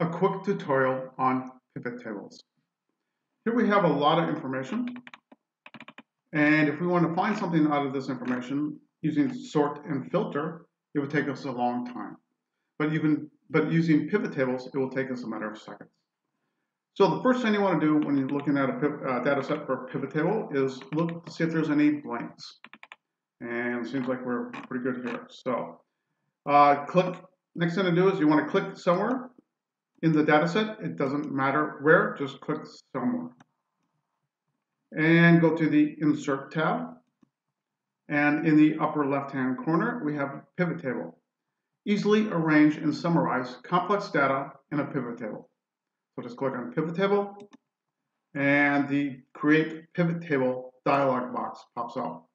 a quick tutorial on pivot tables. Here we have a lot of information. And if we want to find something out of this information using sort and filter, it would take us a long time. But even but using pivot tables, it will take us a matter of seconds. So the first thing you want to do when you're looking at a uh, data set for a pivot table is look to see if there's any blanks. And it seems like we're pretty good here. So uh, click, next thing to do is you want to click somewhere in the data set. It doesn't matter where, just click somewhere. And go to the Insert tab. And in the upper left-hand corner, we have Pivot Table. Easily arrange and summarize complex data in a pivot table. So just click on Pivot Table, and the Create Pivot Table dialog box pops up.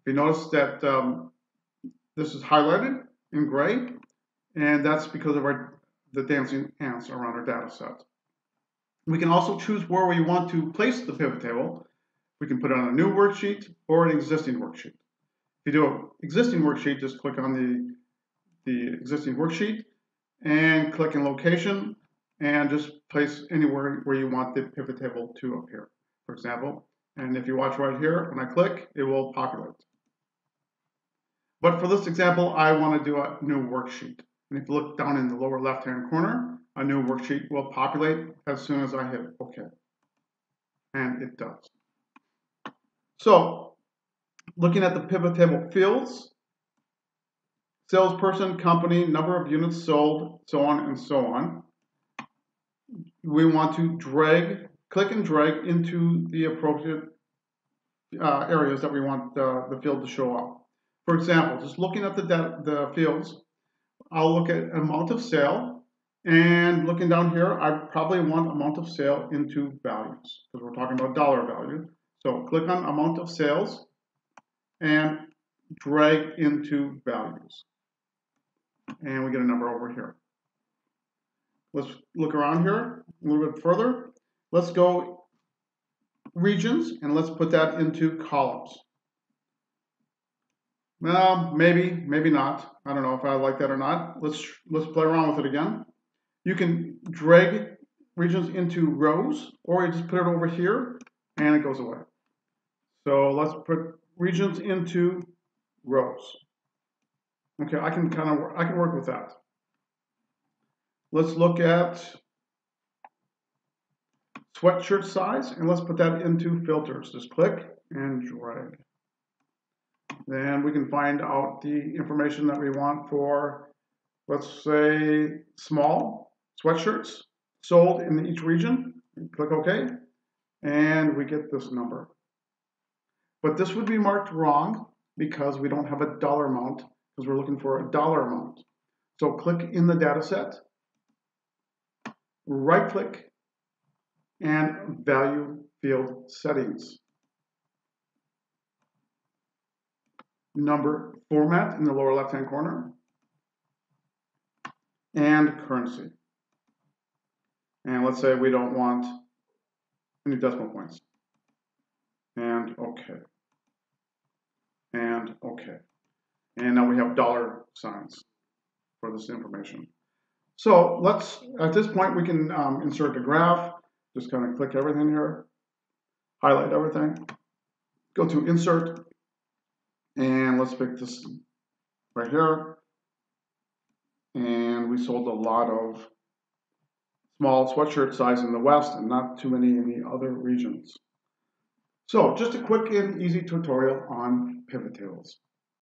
If you notice that um, this is highlighted in gray, and that's because of our the dancing ants around our data set. We can also choose where we want to place the pivot table. We can put it on a new worksheet or an existing worksheet. If you do an existing worksheet, just click on the, the existing worksheet and click in location and just place anywhere where you want the pivot table to appear, for example. And if you watch right here, when I click, it will populate. But for this example, I want to do a new worksheet. And if you look down in the lower left-hand corner, a new worksheet will populate as soon as I hit OK. And it does. So, looking at the pivot table fields, salesperson, company, number of units sold, so on and so on. We want to drag, click and drag into the appropriate uh, areas that we want the, the field to show up. For example, just looking at the, the fields, I'll look at amount of sale and looking down here, I probably want amount of sale into values because we're talking about dollar value. So click on amount of sales and drag into values. And we get a number over here. Let's look around here a little bit further. Let's go regions and let's put that into columns. Well, maybe, maybe not. I don't know if I like that or not. Let's let's play around with it again. You can drag regions into rows, or you just put it over here, and it goes away. So let's put regions into rows. Okay, I can kind of I can work with that. Let's look at sweatshirt size, and let's put that into filters. Just click and drag. Then we can find out the information that we want for, let's say, small sweatshirts sold in each region. Click OK, and we get this number. But this would be marked wrong because we don't have a dollar amount because we're looking for a dollar amount. So click in the data set, right click, and value field settings. Number format in the lower left hand corner, and currency. And let's say we don't want any decimal points. And OK. And OK. And now we have dollar signs for this information. So let's, at this point, we can um, insert a graph. Just kind of click everything here, highlight everything, go to Insert, let's pick this right here. And we sold a lot of small sweatshirt size in the West and not too many in the other regions. So just a quick and easy tutorial on pivot tables.